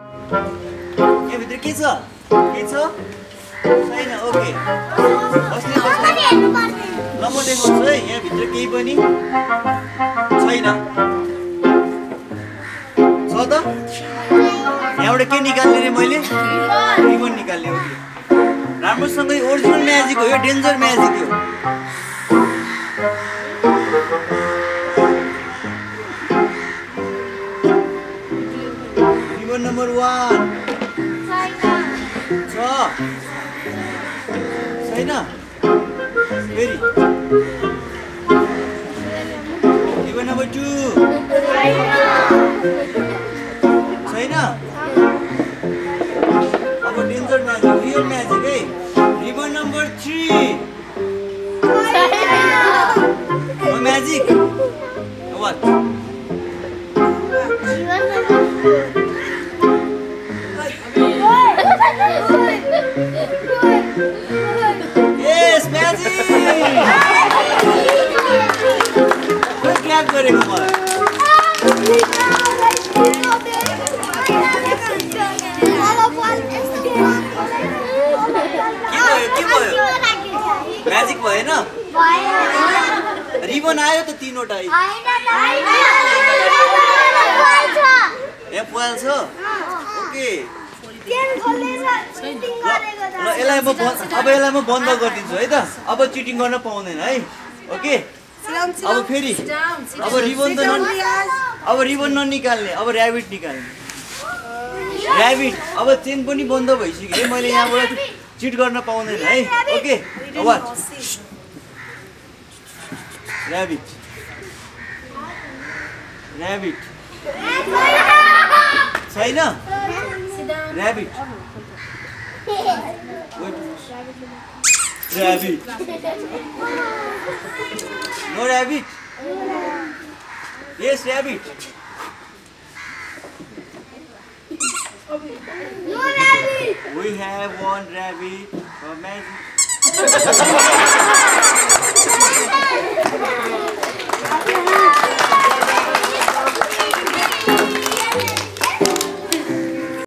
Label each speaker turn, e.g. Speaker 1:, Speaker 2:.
Speaker 1: यहाँभित्र के छ? के छ? छैन ओके। बस्ने बस्ने ल म देखाउँछु है यहाँभित्र केही पनि छैन। छ त? यहाँबाट के निकाल्ने रे मैले? रिबन निकाल्ने ओके राम्रोसँगै ओरिजिनल म्याजिक हो यो डेन्जर म्याजिक हो। रिबन नम्बर वान छ. छैन फेरि रिबन नम्बर टू छैन अब डेन्जर म्याजिक रियल म्याजिक है ribbon number three magic what magic clap गरेको मलाई के भयो म्याजिक भएन रिबन आयो त तिनवटा यहाँ पोइल छ ओके ल यसलाई म अब यसलाई म बन्द गरिदिन्छु है त अब चिटिङ गर्न पाउँदैन है ओके अब फेरि अब रिबन त नन अब रिबन ननिकाल्ने अब ऱ्याबिट निकाल्ने ऱ्याबिट अब चेन पनि बन्द भइसक्यो है मैले यहाँबाट चिट गर्न पाउँदैन है ओके वाट ऱ्याबिट ऱ्याबिट छैन Rabbit. Wait. Rabbit. No rabbit. Yes, rabbit. No rabbit. We have one rabbit for magic.